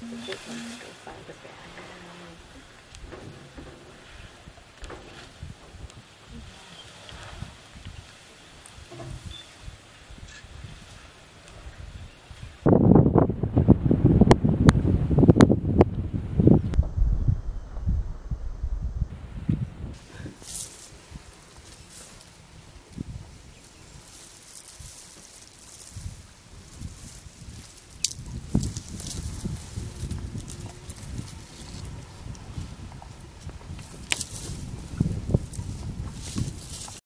Let's go find the bag.